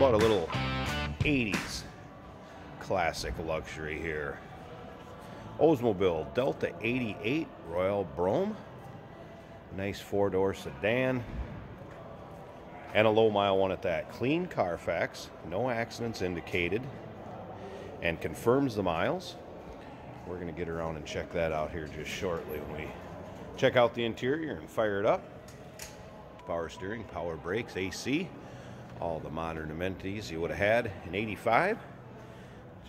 about a little 80s classic luxury here? Oldsmobile Delta 88 Royale Brougham. Nice four door sedan. And a low mile one at that. Clean Carfax, no accidents indicated, and confirms the miles. We're going to get around and check that out here just shortly when we check out the interior and fire it up. Power steering, power brakes, AC, all the modern amenities you would have had in 85.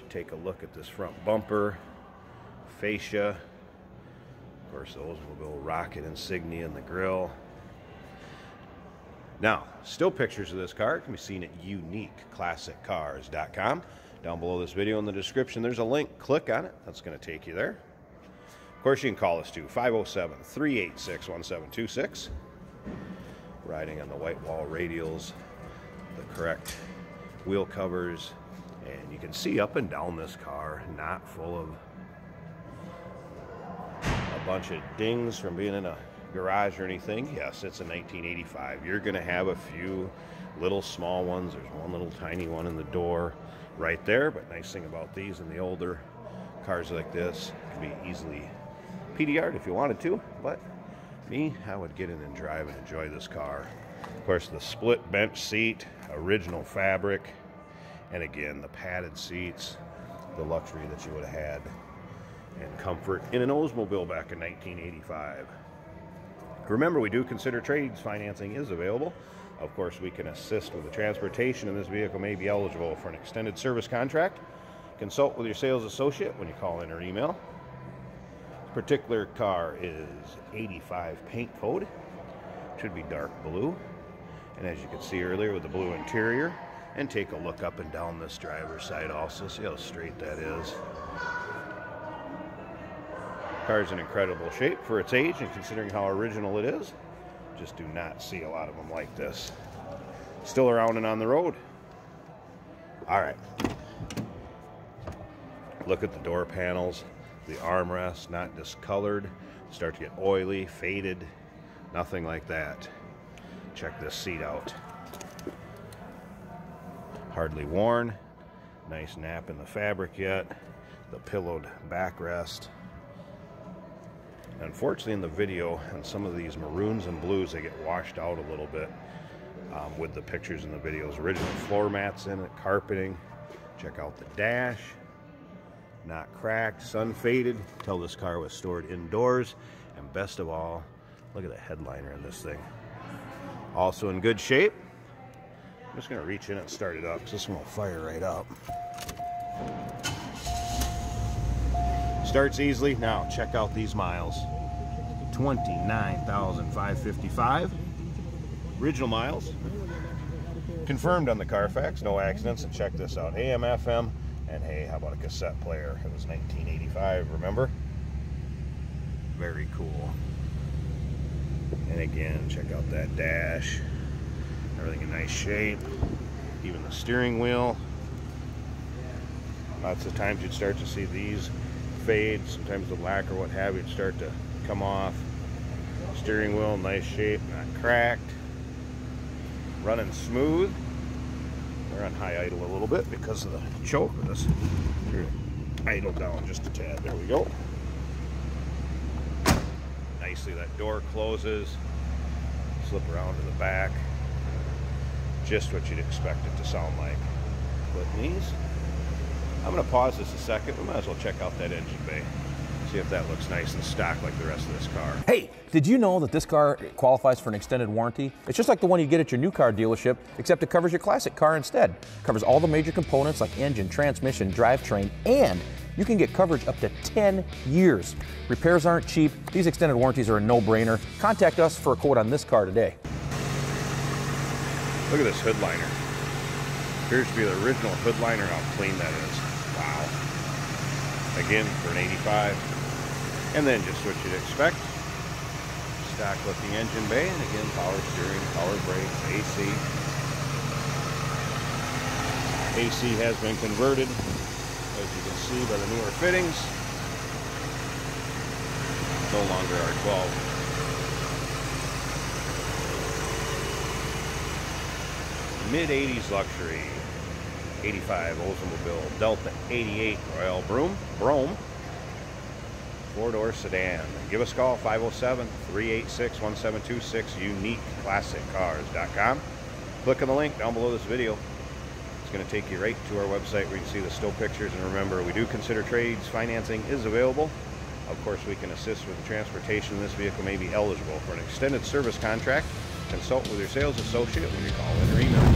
take a look at this front bumper, fascia, of course, those will go rocket insignia in the grill. Now, still pictures of this car can be seen at uniqueclassiccars.com. Down below this video in the description, there's a link. Click on it. That's going to take you there. Of course, you can call us too, 507 386 1726. Riding on the white wall radials, the correct wheel covers, and you can see up and down this car, not full of a bunch of dings from being in a garage or anything. Yes, it's a 1985. You're to have a few little small ones. There's one little tiny one in the door right there. But nice thing about these and the older cars like this can be easily PDR'd if you wanted to. But me, I would get in and drive and enjoy this car. Of course, the split bench seat, original fabric, and again, the padded seats, the luxury that you would have had and comfort in an Oldsmobile back in 1985. Remember, we do consider trades financing is available. Of course, we can assist with the transportation, and this vehicle may be eligible for an extended service contract. Consult with your sales associate when you call in or email. This particular car is 85 paint code. Should be dark blue. And as you can see earlier with the blue interior, and take a look up and down this driver's side also, see how straight that is. Car's in incredible shape for its age and considering how original it is. Just do not see a lot of them like this. Still around and on the road. All right. Look at the door panels, the armrest, not discolored. Start to get oily, faded, nothing like that. Check this seat out. Hardly worn. Nice nap in the fabric yet. The pillowed backrest. Unfortunately, in the video, and some of these maroons and blues, they get washed out a little bit um, with the pictures in the videos. Original floor mats in it, carpeting. Check out the dash. Not cracked, sun faded. Tell this car was stored indoors. And best of all, look at the headliner in this thing. Also in good shape. I'm just to reach in and start it up because this one will fire right up. Starts easily. Now, check out these miles. 29,555. Original miles. Confirmed on the Carfax, no accidents. And check this out. AM, FM, and hey, how about a cassette player? It was 1985, remember? Very cool. And again, check out that dash. Everything in nice shape. Even the steering wheel. Lots of times you'd start to see these fade, sometimes the lacquer, or what have you would start to come off. Steering wheel, nice shape, not cracked. Running smooth. We're on high idle a little bit because of the choke this. Idle down just a tad. There we go. Nicely, that door closes. Slip around to the back. Just what you'd expect it to sound like. But these I'm going to pause this a second. We might as well check out that engine bay. See if that looks nice and stock like the rest of this car. Hey, did you know that this car qualifies for an extended warranty? It's just like the one you get at your new car dealership, except it covers your classic car instead. It covers all the major components like engine, transmission, drivetrain, and you can get coverage up to 10 years. Repairs aren't cheap. These extended warranties are a no-brainer. Contact us for a quote on this car today. Look at this hood liner. Appears to be the original hood liner, how clean that is. Wow. Again, for an 85. And then just what you'd expect. Stock looking engine bay, and again, power steering, power brakes, AC. AC has been converted, as you can see by the newer fittings. No longer R12. Mid 80s luxury 85 Oldsmobile Delta 88 Royale Broom, Brome, four-door sedan. Give us a call, 507-386-1726, uniqueclassiccars.com. Click on the link down below this video. Going to take you right to our website where you can see the still pictures. And remember, we do consider trades. Financing is available. Of course, we can assist with the transportation. This vehicle may be eligible for an extended service contract. Consult with your sales associate when you call in or email.